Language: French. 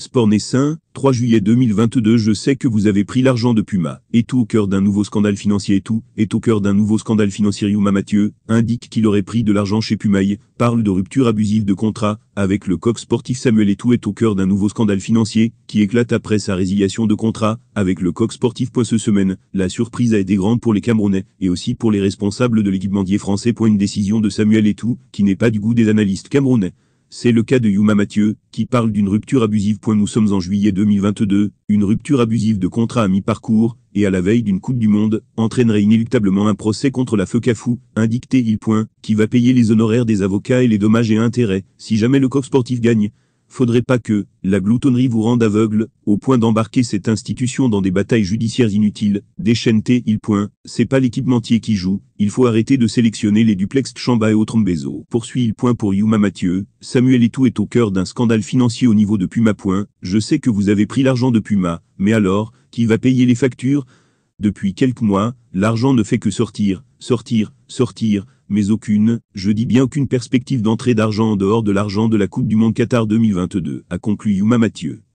Sport Nessin, 3 juillet 2022 Je sais que vous avez pris l'argent de Puma. Et tout au cœur d'un nouveau scandale financier et tout, est au cœur d'un nouveau scandale financier Yuma Mathieu, indique qu'il aurait pris de l'argent chez Pumaï, parle de rupture abusive de contrat, avec le coq sportif Samuel et tout est au cœur d'un nouveau scandale financier, qui éclate après sa résiliation de contrat, avec le coq sportif. Ce semaine, la surprise a été grande pour les Camerounais, et aussi pour les responsables de l'équipementier français. Une décision de Samuel et tout, qui n'est pas du goût des analystes camerounais. C'est le cas de Yuma Mathieu, qui parle d'une rupture abusive. Nous sommes en juillet 2022, une rupture abusive de contrat à mi-parcours, et à la veille d'une Coupe du Monde, entraînerait inéluctablement un procès contre la Feu-Cafou, indique-t-il. Qui va payer les honoraires des avocats et les dommages et intérêts, si jamais le coq sportif gagne faudrait pas que la gloutonnerie vous rende aveugle, au point d'embarquer cette institution dans des batailles judiciaires inutiles, déchaînez il point, c'est pas l'équipementier qui joue, il faut arrêter de sélectionner les duplex Chamba et autres Mbezo. Poursuit il point pour Yuma Mathieu, Samuel Etou est au cœur d'un scandale financier au niveau de Puma. Point. Je sais que vous avez pris l'argent de Puma, mais alors, qui va payer les factures Depuis quelques mois, l'argent ne fait que sortir, sortir, sortir, mais aucune, je dis bien aucune perspective d'entrée d'argent en dehors de l'argent de la Coupe du Monde Qatar 2022, a conclu Yuma Mathieu.